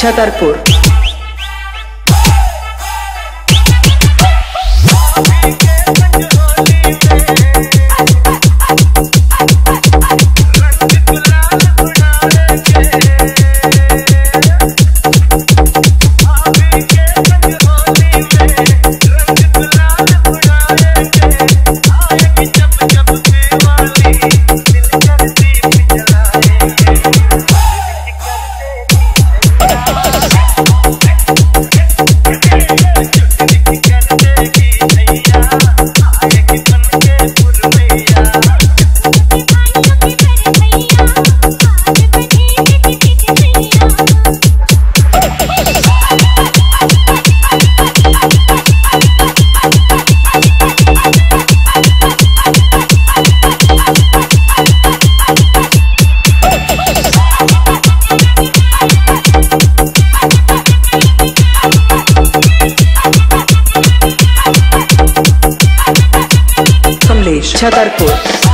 Chhatarpur Chhatarpur.